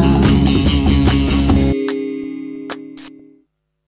love.